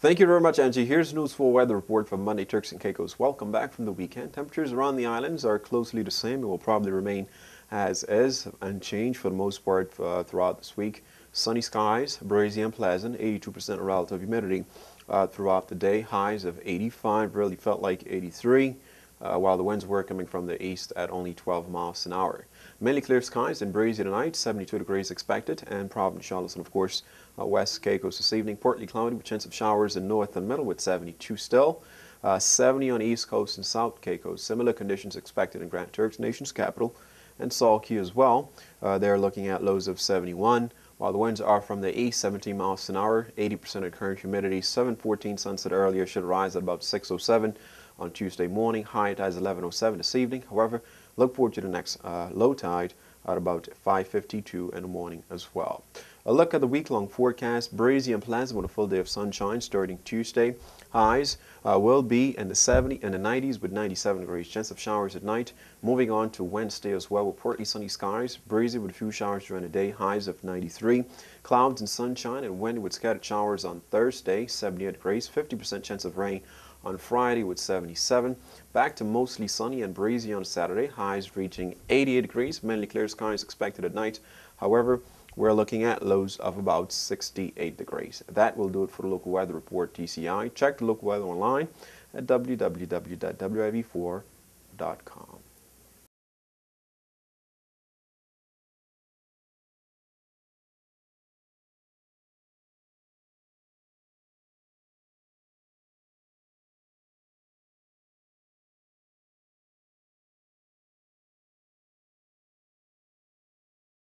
Thank you very much, Angie. Here's news for weather report from Monday, Turks and Caicos. Welcome back from the weekend. Temperatures around the islands are closely the same. It will probably remain as is, unchanged for the most part uh, throughout this week. Sunny skies, breezy and pleasant, 82% relative humidity uh, throughout the day. Highs of 85, really felt like 83, uh, while the winds were coming from the east at only 12 miles an hour. Mainly clear skies and breezy tonight, 72 degrees expected, and Providence, Charleston, of course, uh, West Caicos this evening. Partly cloudy with chance of showers in north and middle with 72 still. Uh, 70 on East Coast and South Caicos. Similar conditions expected in Grand Turks, nation's capital, and Cay as well. Uh, they're looking at lows of 71, while the winds are from the east, 17 miles an hour, 80% of current humidity. 714 sunset earlier should rise at about 607 on Tuesday morning. High tide is 1107 this evening. However, look forward to the next uh, low tide at about 5.52 in the morning as well. A look at the week-long forecast, breezy and pleasant with a full day of sunshine starting Tuesday. Highs uh, will be in the 70s and the 90s with 97 degrees. Chance of showers at night. Moving on to Wednesday as well with partly sunny skies. Breezy with a few showers during the day. Highs of 93. Clouds and sunshine and windy with scattered showers on Thursday. 78 degrees. 50% chance of rain on Friday with 77. Back to mostly sunny and breezy on Saturday. Highs reaching 88 degrees. Mainly clear skies expected at night. However, we're looking at lows of about 68 degrees. That will do it for the local weather report TCI. Check the local weather online at www.wiv4.com.